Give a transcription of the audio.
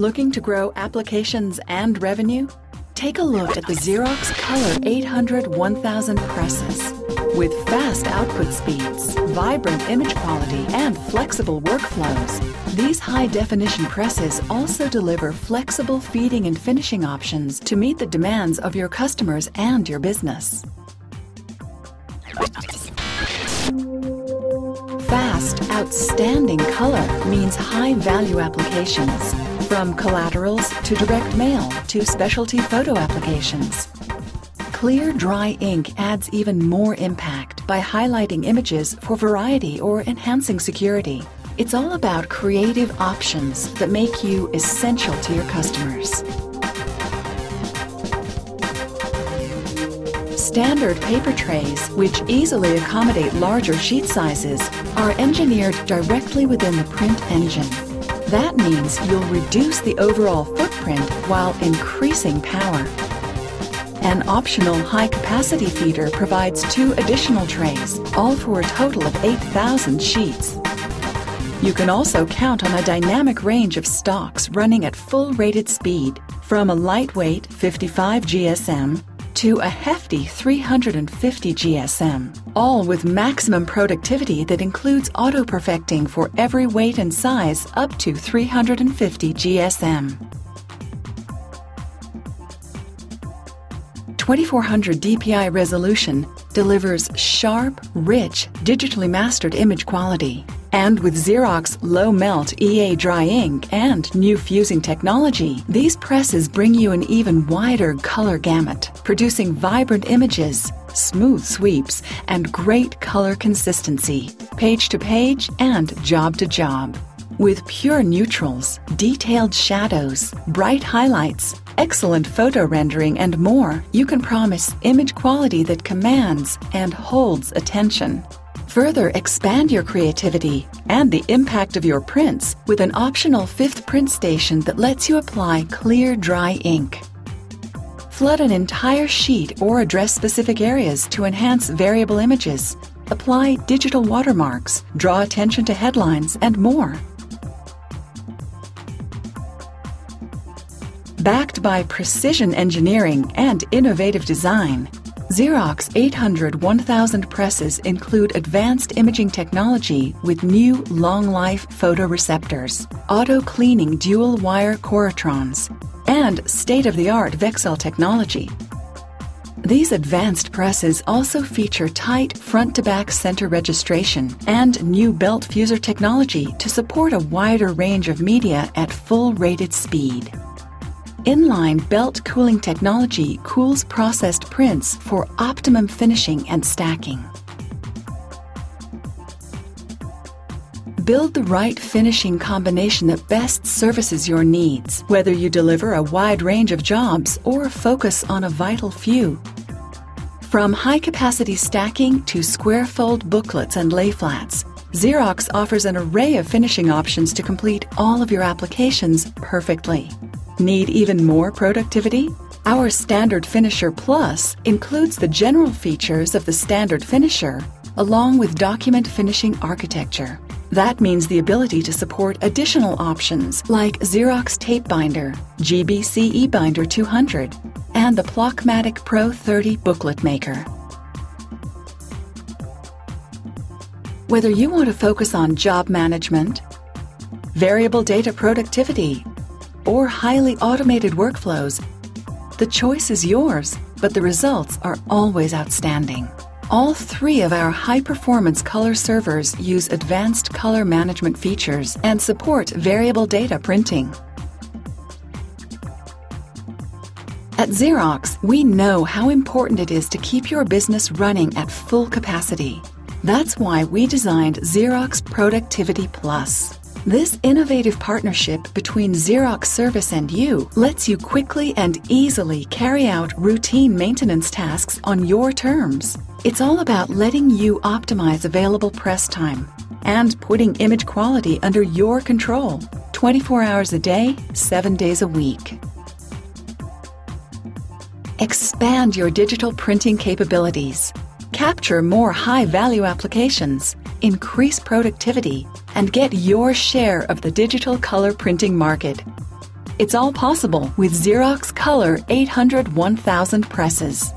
Looking to grow applications and revenue? Take a look at the Xerox Color 800 1000 presses. With fast output speeds, vibrant image quality, and flexible workflows, these high-definition presses also deliver flexible feeding and finishing options to meet the demands of your customers and your business. Outstanding color means high-value applications, from collaterals to direct mail to specialty photo applications. Clear dry ink adds even more impact by highlighting images for variety or enhancing security. It's all about creative options that make you essential to your customers. Standard paper trays, which easily accommodate larger sheet sizes, are engineered directly within the print engine. That means you'll reduce the overall footprint while increasing power. An optional high-capacity feeder provides two additional trays, all for a total of 8,000 sheets. You can also count on a dynamic range of stocks running at full rated speed, from a lightweight 55 GSM to a hefty 350 GSM, all with maximum productivity that includes auto-perfecting for every weight and size up to 350 GSM. 2400 DPI resolution delivers sharp, rich, digitally mastered image quality. And with Xerox low melt EA dry ink and new fusing technology, these presses bring you an even wider color gamut, producing vibrant images, smooth sweeps, and great color consistency, page to page and job to job. With pure neutrals, detailed shadows, bright highlights, excellent photo rendering, and more, you can promise image quality that commands and holds attention. Further expand your creativity and the impact of your prints with an optional fifth print station that lets you apply clear dry ink. Flood an entire sheet or address specific areas to enhance variable images. Apply digital watermarks, draw attention to headlines, and more. Backed by precision engineering and innovative design, Xerox 800 1000 presses include advanced imaging technology with new long-life photoreceptors, auto-cleaning dual-wire corotrons, and state-of-the-art VCSEL technology. These advanced presses also feature tight front-to-back center registration and new belt fuser technology to support a wider range of media at full rated speed. Inline belt cooling technology cools processed prints for optimum finishing and stacking. Build the right finishing combination that best services your needs, whether you deliver a wide range of jobs or focus on a vital few. From high-capacity stacking to square-fold booklets and lay flats, Xerox offers an array of finishing options to complete all of your applications perfectly. Need even more productivity? Our Standard Finisher Plus includes the general features of the Standard Finisher along with document finishing architecture. That means the ability to support additional options like Xerox Tape Binder, GBC eBinder 200, and the Plockmatic Pro 30 Booklet Maker. Whether you want to focus on job management, variable data productivity, or highly automated workflows, the choice is yours, but the results are always outstanding. All three of our high-performance color servers use advanced color management features and support variable data printing. At Xerox, we know how important it is to keep your business running at full capacity. That's why we designed Xerox Productivity Plus. This innovative partnership between Xerox Service and you lets you quickly and easily carry out routine maintenance tasks on your terms. It's all about letting you optimize available press time and putting image quality under your control 24 hours a day, 7 days a week. Expand your digital printing capabilities. Capture more high value applications increase productivity, and get your share of the digital color printing market. It's all possible with Xerox Color 800 1000 presses.